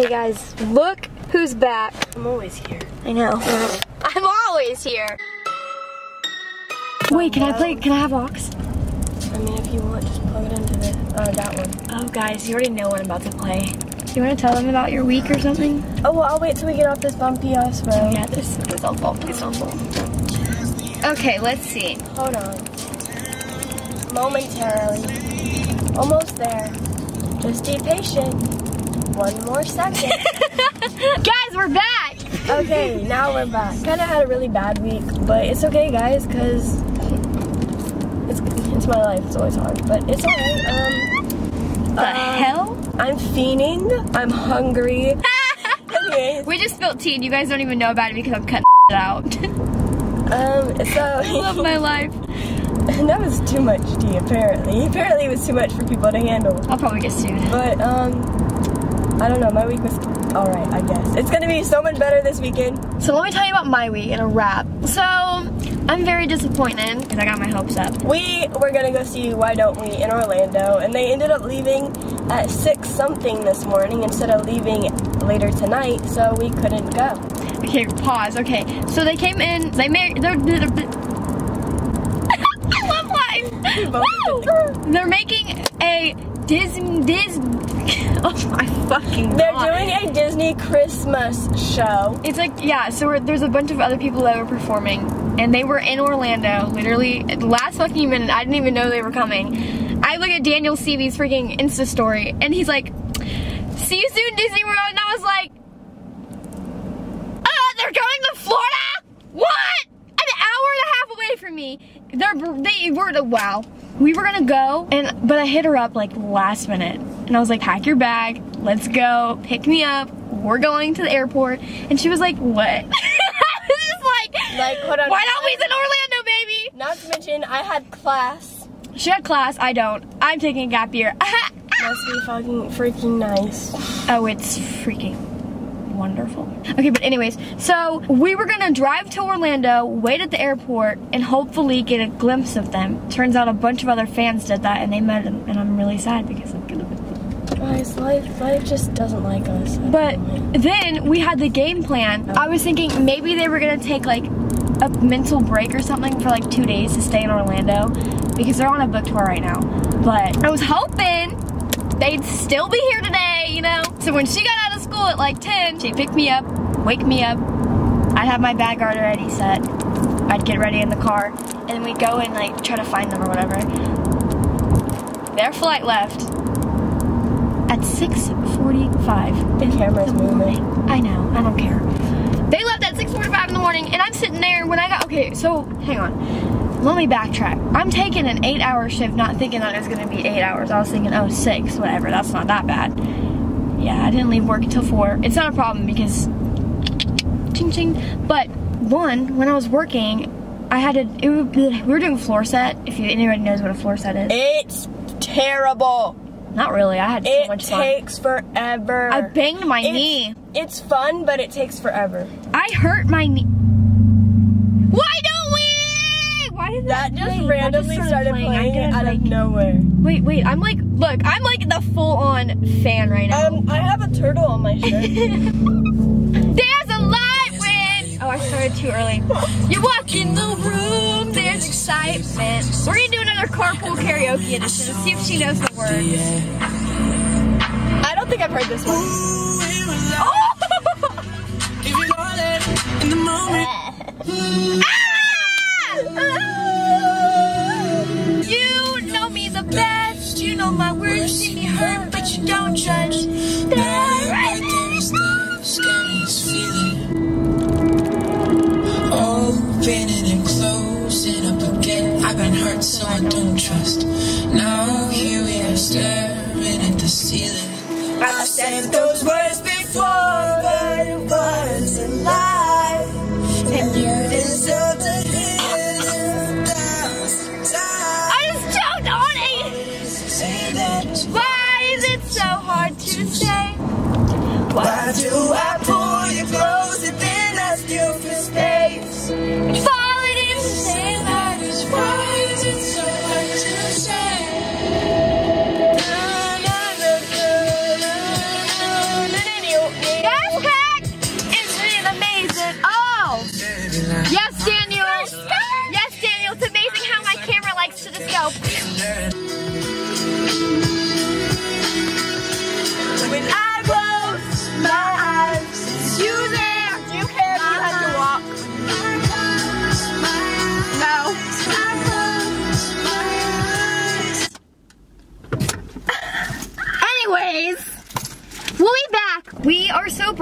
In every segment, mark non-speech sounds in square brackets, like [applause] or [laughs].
Hey guys, look who's back. I'm always here. I know. I'm always here. Wait, can I play, can I have aux? I mean, if you want, just plug it into the, uh, that one. Oh guys, you already know what I'm about to play. You want to tell them about your week or something? Oh, well, I'll wait till we get off this bumpy ass road. Yeah, this is all bumpy, it's bumpy. Okay, let's see. Hold on. Momentarily. Almost there. Just be patient. One more second. [laughs] Guys, we're back! okay, now we're back. Kind of had a really bad week, but it's okay, guys, because it's, it's my life. It's always hard, but it's alright. Um, The hell? I'm fiending. I'm hungry. [laughs] Anyways, We just spilled tea and you guys don't even know about it because I'm cutting it [laughs] out. um, so. I love my life. And that was too much tea. Apparently, apparently it was too much for people to handle. I'll probably get sued. But um, I don't know. My week was all right. I guess it's gonna be so much better this weekend. So let me tell you about my week in a wrap. So I'm very disappointed because I got my hopes up. We were gonna go see Why Don't We in Orlando, and they ended up leaving at six something this morning instead of leaving later tonight, so we couldn't go. Okay, pause. Okay, so they came in. They made. They're. they're, they're [laughs] I love life. They're making a Disney. Dis. [laughs] Oh my fucking They're god. doing a Disney Christmas show. It's like yeah. So we're, there's a bunch of other people that were performing, and they were in Orlando. Literally, last fucking minute. I didn't even know they were coming. I look at Daniel Seavey's freaking Insta story, and he's like, "See you soon, Disney World," and I was like. Uh, they're going to Florida? What? An hour and a half away from me. They're they were wow. We were gonna go, and but I hit her up like last minute, and I was like, pack your bag, let's go, pick me up. We're going to the airport, and she was like, what? [laughs] I was just like, Like, hold on. why don't we in Orlando, baby? Not to mention, I had class. She had class, I don't. I'm taking a gap year. [laughs] Must be fucking freaking nice. Oh, it's freaking wonderful. Okay, but anyways, so we were gonna drive to Orlando, wait at the airport, and hopefully get a glimpse of them. Turns out a bunch of other fans did that and they met them, and I'm really sad because I'm gonna Guys, life, life just doesn't like us. But then we had the game plan. I was thinking maybe they were gonna take like a mental break or something for like two days to stay in Orlando because they're on a book tour right now. But I was hoping they'd still be here today, you know? So when she got out of school at like 10, she'd pick me up, wake me up. I'd have my bag already set. I'd get ready in the car, and then we'd go and like try to find them or whatever. Their flight left at 6:45 the camera's in moving. I know, I don't care. They left at 6:45 in the morning, and I'm sitting there when I got okay. So hang on, let me backtrack. I'm taking an eight-hour shift, not thinking that it was going to be eight hours. I was thinking, oh, six, whatever. That's not that bad. Yeah, I didn't leave work until four. It's not a problem because, ching ching. But one, when I was working, I had to. It would, we were doing floor set. If you, anybody knows what a floor set is, It's terrible. not really. I had so It much fun. takes forever. I banged my It's- knee. It's fun, but it takes forever. I hurt my knee. Why don't we? Why did That just play? randomly That just started I'm playing gonna, out like, of nowhere. Wait, wait. I'm like, look, I'm like the full-on fan right now. Um, I have a turtle on my shirt. [laughs] There's a light wind. Oh, I started too early. You walk in the room, there's excitement. We're gonna do another carpool karaoke edition and see if she knows the words. I don't think I've heard this one. Oh! [laughs] know my words see me hurt, but you don't judge. That right Opening and closing up again. I've been hurt, so I don't trust.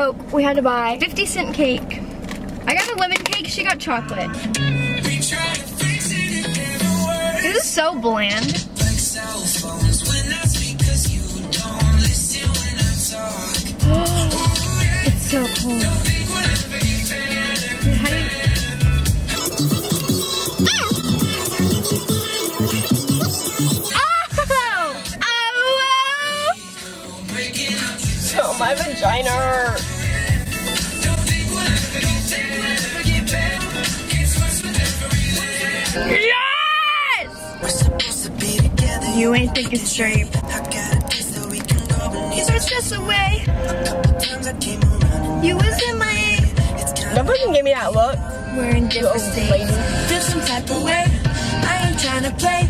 Broke. We had to buy 50 cent cake. I got a lemon cake. She got chocolate. We try to fix it, it never works. This [gasps] You ain't thinking straight. I got a place we can go, but So it's just a way. a couple times I came around. You was in my It's kind Don't fucking give me that look. We're in different old states. Different type of way. I ain't trying to play.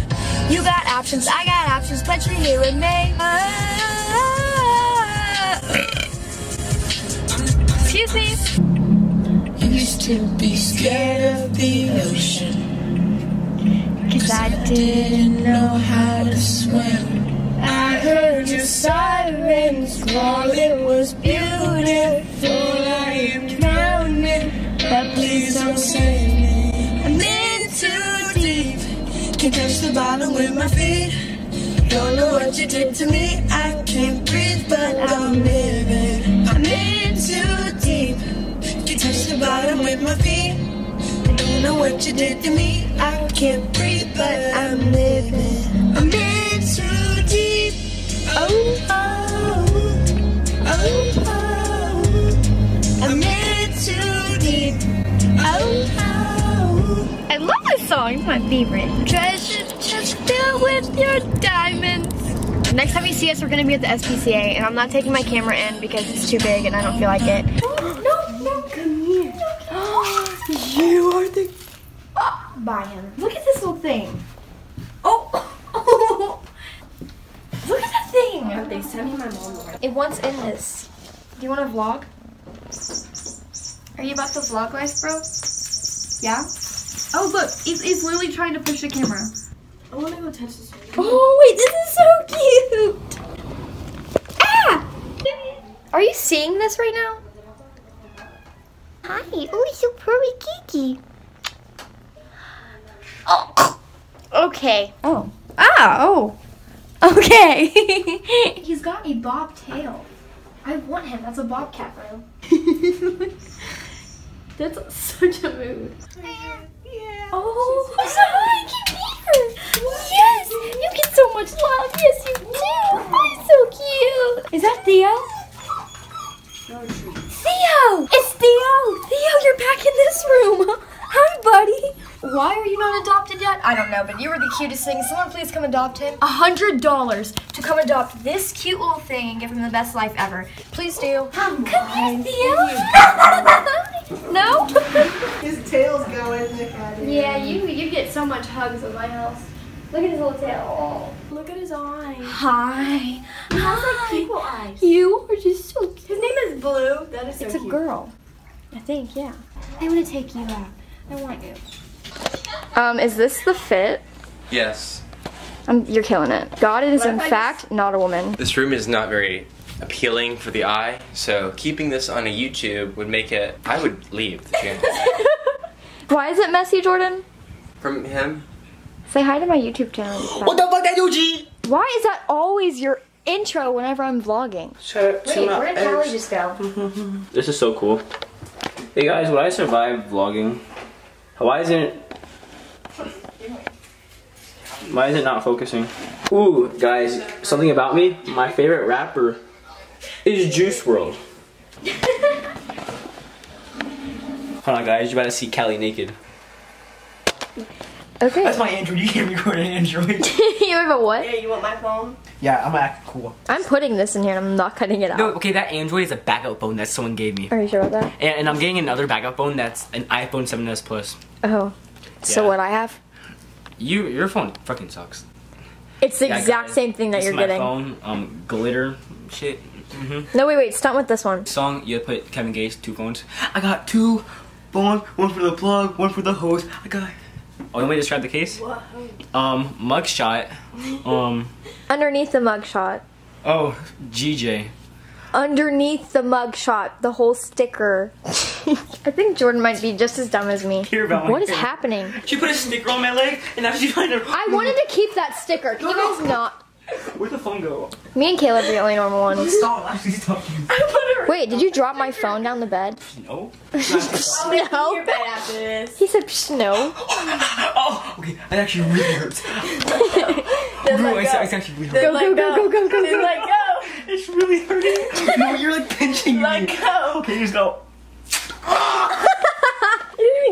You got options, I got options, but you're here with me. Excuse me. Used to be scared of the ocean. Didn't know how to swim. I heard your sirens calling was beautiful. I am drowning, but please don't save me. I'm in too deep, can't touch the bottom with my feet. Don't know what you did to me. I can't breathe, but I'm living. I'm in too deep, can't touch the bottom with my feet. Don't know what you did to me. I can't breathe, but I'm living. I'm in too deep. Oh, oh, oh, oh. I'm in too deep. Oh, oh. I love this song. It's my favorite. Treasure chest filled with your diamonds. Next time you see us, we're gonna be at the SPCA, and I'm not taking my camera in because it's too big and I don't feel like it. No, no, come here. You are the. Buy him. Look at this little thing. Oh. [laughs] Look at that thing. They sent me my mom. It wants in this. Do you want to vlog? Are you about to vlog life, bro? Yeah? Oh, look. He's, he's literally trying to push the camera. I want to go touch this. Oh, wait. This is so cute. Ah! Are you seeing this right now? Hi. Oh, he's so purry kiki. Oh. Okay. Oh. Ah, oh. Okay. [laughs] He's got a bobtail. I want him. That's a bobcat, bro. [laughs] That's such a mood. Oh, hi, come here. Yes, you get so much love. Yes, you do. Oh, he's so cute. Is that Theo? Theo! It's Theo! Theo, you're back in this room. Hi, buddy. Why are you not adopted yet? I don't know, but you were the cutest thing. Someone please come adopt him. A hundred dollars to come adopt this cute little thing and give him the best life ever. Please do. Come, come here, Theo. [laughs] no? [laughs] His tail's going. Look at. Yeah, you you get so much hugs at my house. Look at his little tail. Look at his eyes. Hi. He has like people eyes. You are just so cute. His name is Blue. That is so It's a cute. girl. I think, yeah. I want to take you out. I want you. Um, is this the fit? Yes. Um, you're killing it. God is in if I fact not a woman. This room is not very appealing for the eye, so keeping this on a YouTube would make it. I would leave the channel. [laughs] Why is it messy, Jordan? From him? Say hi to my YouTube channel. What the fuck, that Yuji? Why is that always your intro whenever I'm vlogging? Shut up. Wait, where did Callie just go? This is so cool. Hey guys, would I survive vlogging? Why isn't it? Why is it not focusing? Ooh, guys, something about me. My favorite rapper is Juice WRLD. [laughs] Hold on, guys, You're about to see Callie naked. Okay. That's my Android. You can't record an Android. [laughs] you have a what? Yeah, you want my phone? yeah, I'm gonna act cool. I'm putting this in here and I'm not cutting it out. No, okay, that Android is a backup phone that someone gave me. Are you sure about that? And, and I'm getting another backup phone that's an iPhone 7s Plus. Oh. So Yeah. what I have? You, your phone fucking sucks. It's the Yeah, exact same thing that this you're is my getting. phone, um, glitter shit. hmm No, wait, wait. Stop with this one. Song, you put Kevin Gates two phones. I got two phones, one for the plug, one for the hose. I got. Oh, let me describe the case. What? Um, mugshot. Um, [laughs] Underneath the mugshot. oh, GJ. Underneath the mugshot, the whole sticker. [laughs] I think Jordan might be just as dumb as me. Hear about my What is happening? She put a sticker on my leg, and now she's trying to. I wanted to keep that sticker. Can you guys not? Where'd the phone go? Me and Caleb are the only normal ones. Stop! Actually, stop. Wait, did you drop my phone down the bed? No. [laughs] No. Your bed after this. He said, Psh, no. [gasps] oh, okay. That actually really hurts. Bro, it's, it's actually really hurts. Go, go, go, uh, go, go, go, Then go. let go. Uh, It's really hurting. no, you're like pinching Let me. go. Okay, just go. [laughs]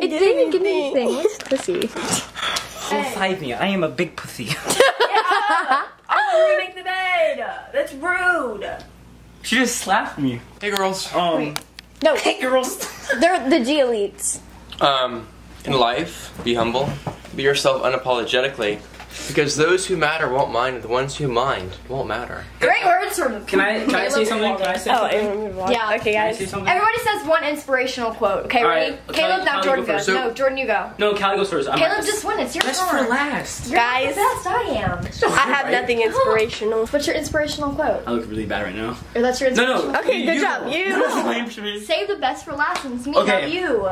It didn't even give me anything. What's pussy? Don't fight me. I am a big pussy. [laughs] I'm gonna make the bed. That's rude. she just slapped me. Hey girls. Um. No, Hey, girls. [laughs] they're the G elites. Um, in life, be humble. Be yourself unapologetically. Because those who matter won't mind, and the ones who mind won't matter. Great words from Can I can I say something? Can I say oh, something? Yeah. Okay, Can I guys. say something? Everybody says one inspirational quote. Okay, All ready? right, Caleb, Callie- now Callie Jordan go goes. first. No, Jordan, you go. No, Callie goes first. I'm Caleb, just win. It's your That's turn. for last. You're Guys. the best. I am. I have nothing [gasps] inspirational. What's your inspirational quote? I look really bad right now. Or that's your No, inspirational no. Okay, good you. job, you. [laughs] Don't blame. Save the best for last and it's me, Okay. not you.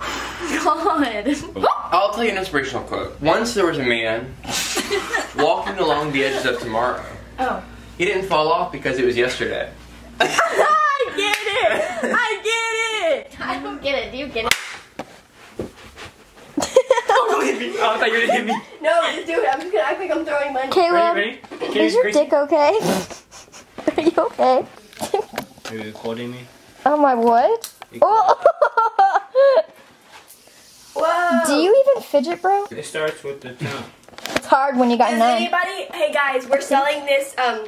God. [laughs] I'll tell you an inspirational quote. Once there was a man [laughs] walking along the edges of tomorrow. Oh. He didn't fall off because it was yesterday. [laughs] I get it. I get it. I don't get it. Do you get it? Don't hit me. Oh, I thought you were gonna hit me. No, just do it. I'm just gonna act like I'm throwing money. Caleb, Ready? Ready? is Here's your dick okay? Are you okay? Are you recording me? Oh my what? Oh. Whoa. Do you even fidget, bro? It starts with the count. It's hard when you got Does none. anybody? Hey guys, we're selling this um,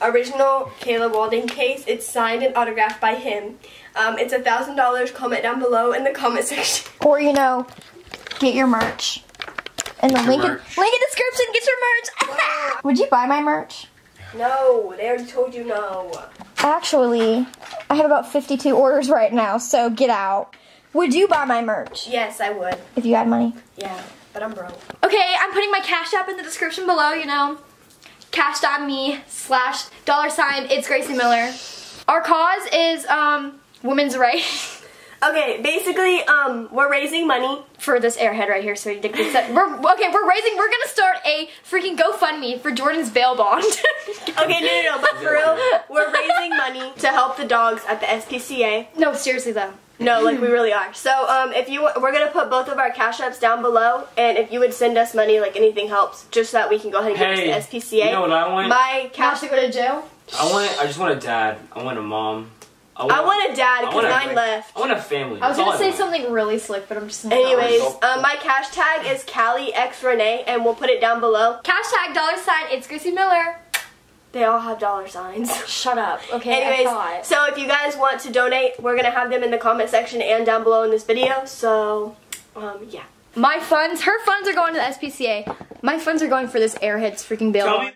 original Caleb Walden case. It's signed and autographed by him. Um, it's a thousand dollars. Comment down below in the comment [laughs] section. Or you know, get your merch. And the your link in, merch. link in description. Get your merch. [laughs] Would you buy my merch? No, they already told you no. Actually, I have about 52 orders right now, so get out. Would you buy my merch Yes, I would. if you had money? Yeah, but I'm broke. Okay, I'm putting my cash app in the description below, you know. Cash.me slash dollar sign it's Gracie Miller. Our cause is um women's rights [laughs] Okay, basically, um, we're raising money. for this airhead right here, so ridiculous. that- We're okay, we're raising we're gonna start a freaking GoFundMe for Jordan's bail bond. [laughs] Okay, no, no, no, but for real, we're raising money to help the dogs at the SPCA. no, seriously though. No, like we really are. So, um, if you we're gonna put both of our cash apps down below, and if you would send us money, like anything helps, just so that we can go ahead and Hey, get to the SPCA. you know what I want? My Cash cash. to go to jail? I want. I just want a dad. I want a mom. I want a dad I because want a- mine left. I want a family. I was That's gonna say something really slick, but I'm just not. Anyways, Go. um, my cash tag is Callie X Renee, and we'll put it down below. Cash tag dollar sign it's Gracie Miller. They all have dollar signs. Shut up. [laughs] Okay, I Anyways, so if you guys want to donate, we're gonna have them in the comment section and down below in this video. So, um, yeah. My funds, her funds are going to the SPCA. My funds are going for this airhead's freaking bail Tell bond. me